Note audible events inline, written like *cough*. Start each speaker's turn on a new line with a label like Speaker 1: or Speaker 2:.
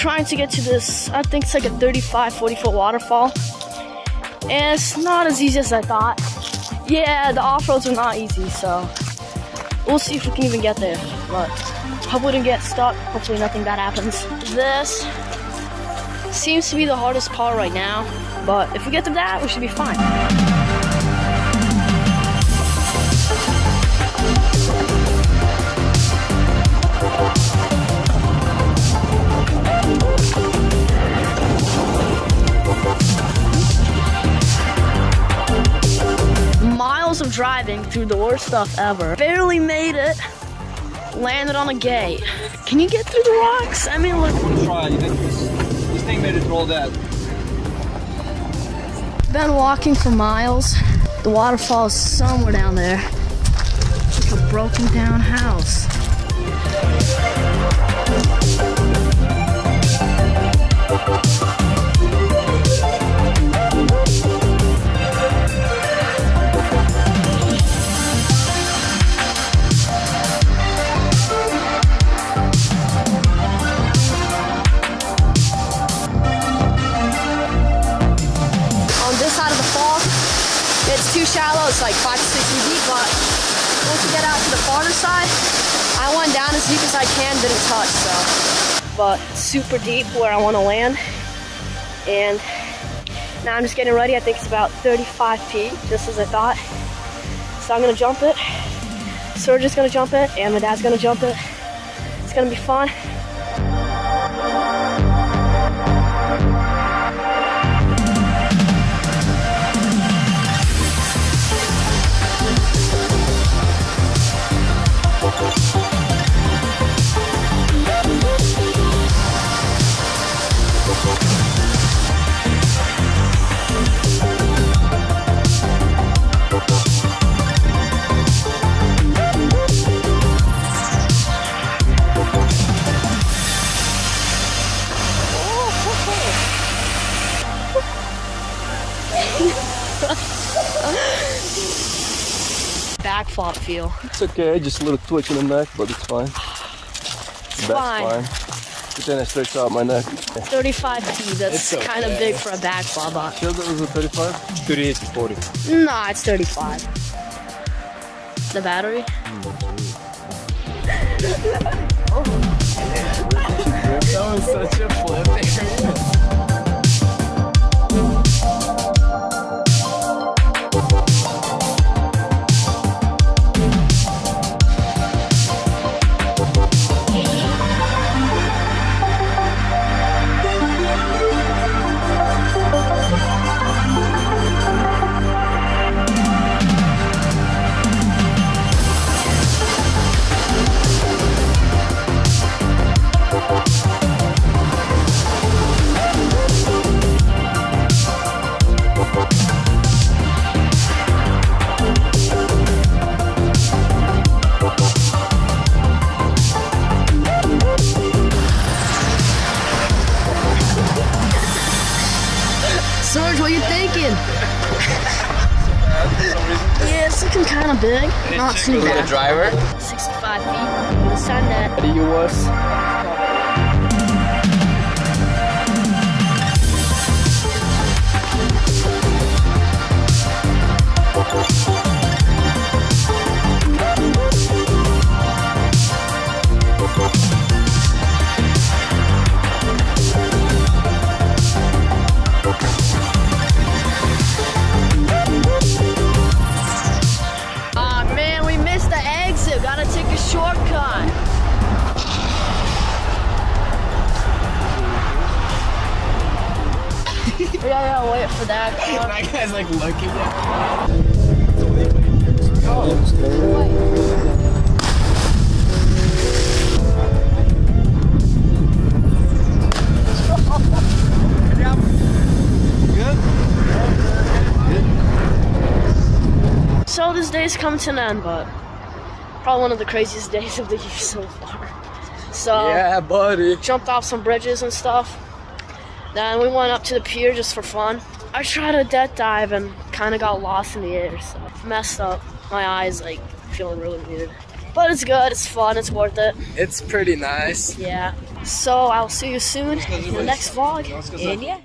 Speaker 1: trying to get to this, I think it's like a 35, 40 foot waterfall. And it's not as easy as I thought. Yeah, the off-roads are not easy, so we'll see if we can even get there. But hopefully we don't get stuck. Hopefully nothing bad happens. This seems to be the hardest part right now. But if we get to that, we should be fine. Driving through the worst stuff ever. Barely made it. Landed on a gate. Can you get through the rocks? I mean, look.
Speaker 2: Try. This, this thing made it all that.
Speaker 1: Been walking for miles. The waterfall is somewhere down there. It's like a broken down house. Shallow. It's like five to six feet deep. But once you get out to the farther side, I went down as deep as I can, didn't touch. So, but super deep where I want to land, and now I'm just getting ready. I think it's about 35 feet, just as I thought. So I'm gonna jump it. Serge is gonna jump it, and my dad's gonna jump it. It's gonna be fun. Back flop feel.
Speaker 2: It's okay, just a little twitch in the neck, but it's fine.
Speaker 1: It's
Speaker 2: That's
Speaker 1: fine.
Speaker 2: fine. But then I stretch out my neck.
Speaker 1: 35 T, that's
Speaker 3: It's
Speaker 1: kind of big for a back flop. But
Speaker 2: Sure that was a 35?
Speaker 3: 38 to 40.
Speaker 1: nah, it's 35. The battery? *laughs*
Speaker 3: That was such a flip. *laughs*
Speaker 1: looking kind of big. Not too
Speaker 3: the
Speaker 1: bad.
Speaker 3: driver.
Speaker 1: 65 feet. The sun uh, net.
Speaker 3: You was.
Speaker 1: Take a shortcut. *laughs* we gotta wait for that.
Speaker 3: That guy's like looking at
Speaker 1: So this day's come to an end, but probably one of the craziest *laughs* days of the year so far. So
Speaker 3: Yeah, buddy.
Speaker 1: jumped off some bridges and stuff. Then we went up to the pier just for fun. I tried a death dive and kind of got lost in the air, so messed up. My eyes like feeling really weird. But it's good, it's fun, it's worth it.
Speaker 3: It's pretty nice.
Speaker 1: Yeah. So I'll see you soon in the next vlog. And yeah.